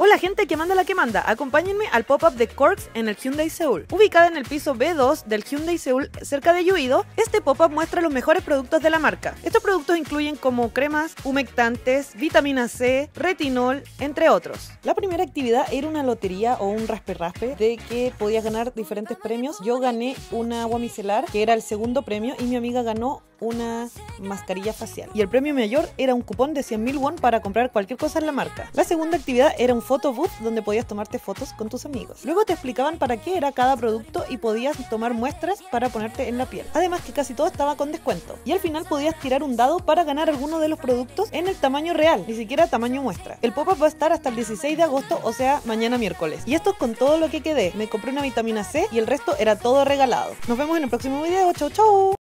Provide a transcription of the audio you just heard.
Hola gente que manda la que manda, acompáñenme al pop-up de Corks en el Hyundai Seoul. Ubicada en el piso B2 del Hyundai Seoul cerca de Yuido, este pop-up muestra los mejores productos de la marca. Estos productos incluyen como cremas, humectantes, vitamina C, retinol, entre otros. La primera actividad era una lotería o un raspe-raspe de que podías ganar diferentes premios. Yo gané una agua micelar, que era el segundo premio, y mi amiga ganó una mascarilla facial. Y el premio mayor era un cupón de 100.000 won para comprar cualquier cosa en la marca. La segunda actividad era un photo booth donde podías tomarte fotos con tus amigos. Luego te explicaban para qué era cada producto y podías tomar muestras para ponerte en la piel. Además que casi todo estaba con descuento. Y al final podías tirar un dado para ganar alguno de los productos en el tamaño real, ni siquiera tamaño muestra. El pop-up va a estar hasta el 16 de agosto, o sea, mañana miércoles. Y esto es con todo lo que quedé. Me compré una vitamina C y el resto era todo regalado. Nos vemos en el próximo video. Chau chau.